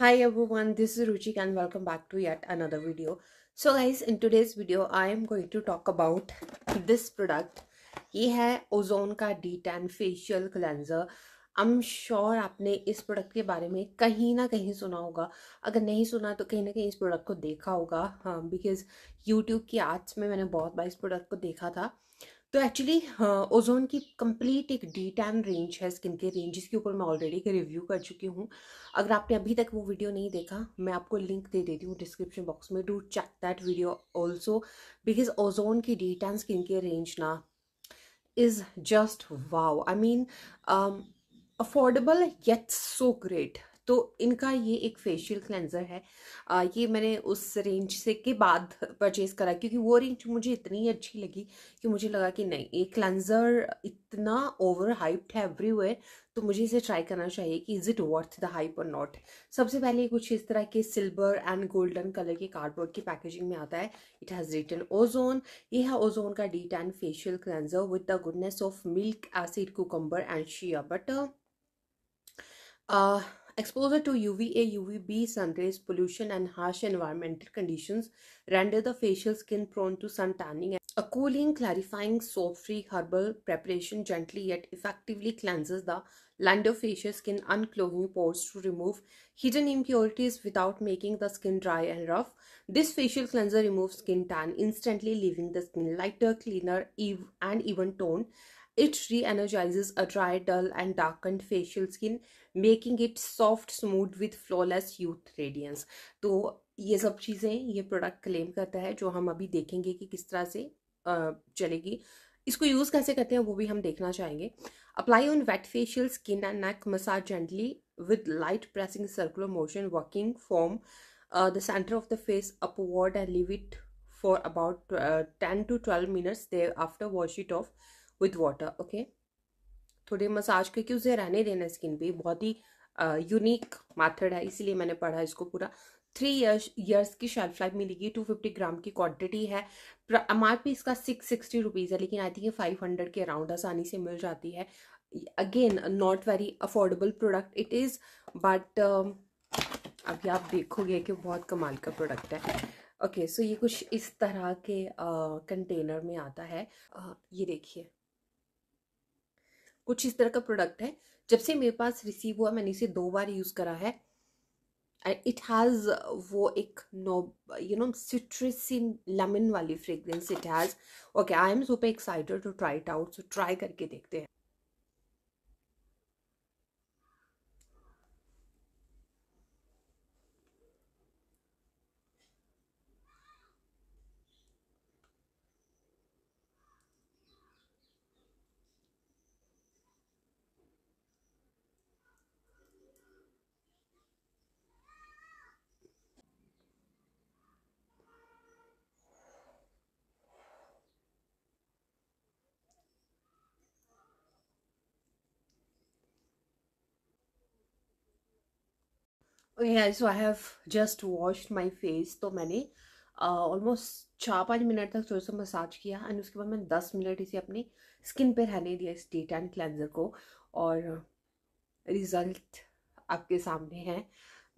Hi everyone, this is Ruchik and welcome back to yet another video. So guys, in today's video, I am going to talk about this product. ये है Ozone का D ten facial cleanser I am sure आपने इस product के बारे में कहीं ना कहीं सुना होगा अगर नहीं सुना तो कहीं ना कहीं इस प्रोडक्ट को देखा होगा हाँ बिकॉज़ यूट्यूब की आर्ट्स में मैंने बहुत बार इस प्रोडक्ट को देखा था तो एक्चुअली ओजोन की कंप्लीट एक डी टैन रेंज है स्किन के रेंज जिसके ऊपर मैं ऑलरेडी एक रिव्यू कर चुकी हूँ। अगर आपने अभी तक वो वीडियो नहीं देखा, मैं आपको लिंक दे देती हूँ डिस्क्रिप्शन बॉक्स में do check that video also because Ozone की डी टैन स्किन के रेंज ना is just wow I mean affordable yet so great तो इनका ये एक फेशियल क्लेंजर है। आ, ये मैंने उस रेंज से के बाद परचेज़ करा क्योंकि वो रेंज मुझे इतनी अच्छी लगी कि मुझे लगा कि नहीं ये क्लेंजर इतना ओवर हाइप्ड है एवरीवेयर तो मुझे इसे ट्राई करना चाहिए कि is it worth the hype और नॉट सबसे पहले कुछ इस तरह के सिल्वर एंड गोल्डन कलर के कार्डबोर्ड की पैकेजिंग में आता है। इट हैज़ रिटन ओजोन ये है ओजोन का de tan facial cleanser with the goodness of milk acid cucumber and shea butter Exposure to UVA, UVB, sun rays, pollution, and harsh environmental conditions render the facial skin prone to sun tanning. A cooling, clarifying, soap-free herbal preparation gently yet effectively cleanses the land of facial skin, unclogging pores to remove hidden impurities without making the skin dry and rough. This facial cleanser removes skin tan, instantly leaving the skin lighter, cleaner, and even toned. It re-energizes a dry, dull, and darkened facial skin making it soft smooth with flawless youth radiance तो ये सब चीज़ें ये product claim करता है जो हम अभी देखेंगे कि किस तरह से चलेगी। इसको यूज़ कैसे करते हैं वो भी हम देखना चाहेंगे। Apply on wet facial skin and neck massage gently with light pressing circular motion working from the centre of the face upward and leave it for about ten to twelve minutes there after wash it off with water okay थोड़े massage करके उसे रहने देना skin पे। बहुत ही unique method है इसीलिए मैंने पढ़ा इसको पूरा। थ्री ईयर्स ईयर्स की शेल्फ लाइफ मिलेगी। टू फिफ्टी ग्राम की क्वांटिटी है। एम आर पी इसका सिक्स सिक्सटी रुपीज़ है लेकिन आई थिंक ये फाइव हंड्रेड के अराउंड आसानी से मिल जाती है। Again not very affordable product it is but अभी आप देखोगे कि बहुत कमाल का प्रोडक्ट है। ओके okay, सो so ये कुछ इस तरह के कंटेनर uh, में आता है। uh, ये देखिए। कुछ इस तरह का प्रोडक्ट है। जब से मेरे पास रिसीव हुआ, मैंने इसे दो बार यूज़ करा है एंड इट हैज़ वो एक no you know citrus lemon वाली fragrance it has okay I am super excited to try it out so try करके देखते हैं। Yeah, so i have just washed my face तो मैंने ऑलमोस्ट चार पाँच मिनट तक थोड़ा सा मसाज किया एंड उसके बाद मैंने दस मिनट इसे अपनी स्किन पे रहने दिया इस डी टैन क्लेंजर को और रिज़ल्ट आपके सामने है।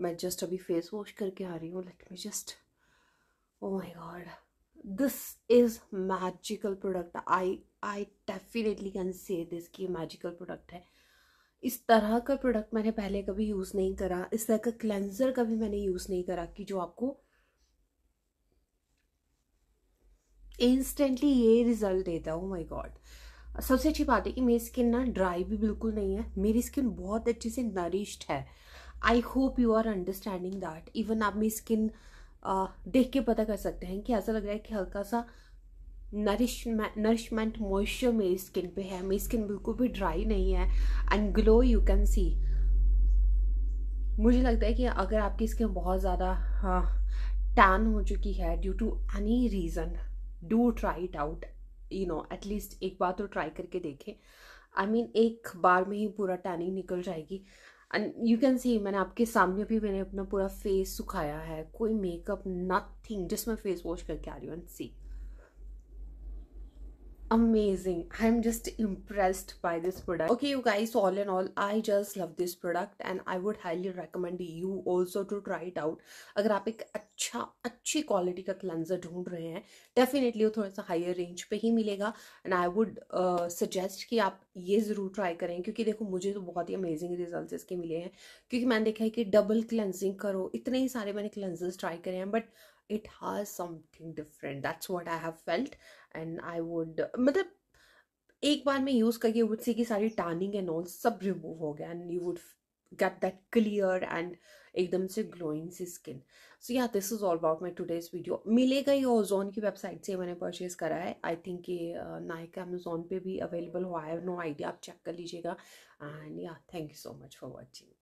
मैं जस्ट अभी फेस वॉश करके आ रही हूँ let me just oh my god this is magical product I I definitely can say this की मैजिकल प्रोडक्ट है। इस तरह का प्रोडक्ट मैंने पहले कभी यूज़ नहीं करा, इस तरह का क्लेंजर कभी मैंने यूज़ नहीं करा कि जो आपको इंस्टेंटली ये रिज़ल्ट देता है। माय गॉड सबसे अच्छी बात है कि मेरी स्किन ना ड्राई भी बिल्कुल नहीं है। मेरी स्किन बहुत अच्छे से नरिश्ड है। I hope you are understanding that even आप मेरी स्किन देख के पता कर सकते हैं कि ऐसा लग रहा है कि हल्का सा नरिशमेंट नरिशमेंट मॉइस्चर मेरी स्किन पे है। मेरी स्किन बिल्कुल भी ड्राई नहीं है। And glow you can see मुझे लगता है कि अगर आपकी स्किन बहुत ज़्यादा हाँ टैन हो चुकी है due to any reason do try it out you know at least एक बार तो ट्राई करके देखें। आई I मीन mean, एक बार में ही पूरा टैनिंग निकल जाएगी। एंड यू कैन सी मैंने आपके सामने भी मैंने अपना पूरा फेस सुखाया है। कोई मेकअप नथिंग जिसमें फेस वॉश करके आ रही हूँ and see amazing. I'm just impressed by this product. Okay, you guys, all in all, i just love this product and i would highly recommend you also to try it out. अगर आप एक अच्छा अच्छी quality का cleanser ढूंढ रहे हैं definitely वो थोड़ा सा हायर रेंज पे ही मिलेगा एंड आई वुड सजेस्ट कि आप ये ज़रूर ट्राई करें क्योंकि देखो मुझे तो बहुत ही अमेजिंग रिज़ल्ट इसके मिले हैं। क्योंकि मैंने देखा है कि डबल क्लेंजिंग करो, इतने ही सारे मैंने क्लेंजर्स ट्राई करे हैं but it has something different. That's what i have felt. And i would मतलब एक बार मैं यूज़ करके वुड सी की सारी टैनिंग एंड ऑल सब रिमूव हो गया and you would get that clear and एकदम से glowing C skin so yeah this is all about my today's video मिलेगा ये ओजोन की वेबसाइट से मैंने परचेज करा है. आई थिंक ये नाइक अमेजोन पे भी अवेलेबल हुआ है. नो आइडिया आप चेक कर लीजिएगा. And yeah thank you so much for watching